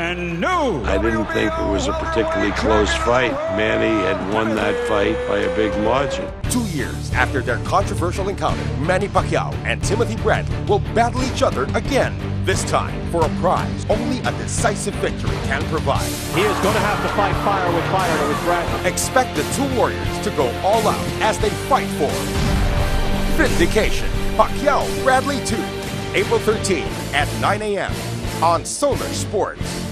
and new. I didn't think it was a particularly close fight. Manny had won that fight by a big margin. Two years after their controversial encounter, Manny Pacquiao and Timothy Bradley will battle each other again. This time for a prize only a decisive victory can provide. He is going to have to fight fire with fire with Bradley. Expect the two warriors to go all out as they fight for vindication. Pacquiao Bradley 2, April 13 at 9 a.m. on Solar Sports.